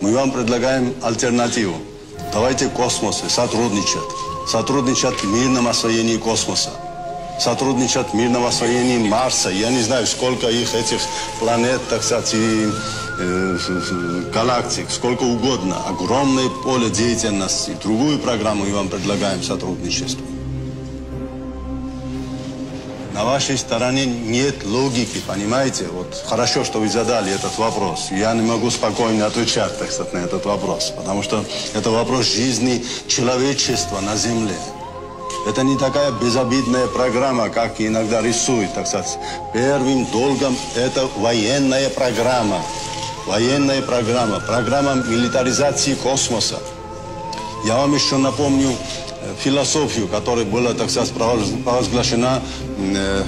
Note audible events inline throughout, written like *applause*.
Мы вам предлагаем альтернативу. Давайте космосы сотрудничать. Сотрудничать в мирном освоении космоса. Сотрудничать в мирном освоении Марса. Я не знаю, сколько их этих планет, так сказать, и э, галактик, сколько угодно. Огромное поле деятельности. Другую программу мы вам предлагаем сотрудничество. На вашей стороне нет логики, понимаете? Вот хорошо, что вы задали этот вопрос. Я не могу спокойно отвечать, так сказать, на этот вопрос, потому что это вопрос жизни человечества на Земле. Это не такая безобидная программа, как иногда рисуют, так сказать. Первым долгом это военная программа. Военная программа, программа милитаризации космоса. Я вам еще напомню философию, которая была, так сказать, провозглашена э,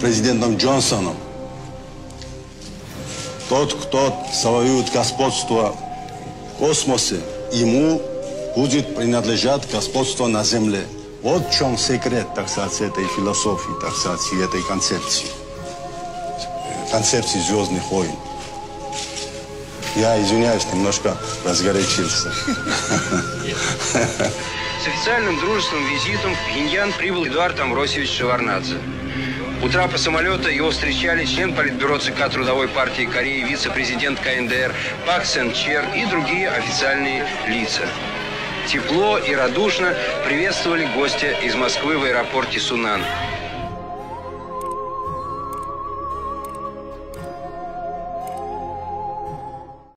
президентом Джонсоном. Тот, кто завоюет господство в космосе, ему будет принадлежать господство на Земле. Вот в чем секрет, так сказать, этой философии, так сказать, этой концепции. Концепции звездных войн. Я извиняюсь, немножко разгорячился. *laughs* С официальным дружественным визитом в Пхеньян прибыл Эдуард Амросевич Шеварнадзе. У трапа самолета его встречали член Политбюро ЦК Трудовой партии Кореи, вице-президент КНДР Пак Сен Чер и другие официальные лица. Тепло и радушно приветствовали гостя из Москвы в аэропорте Сунан.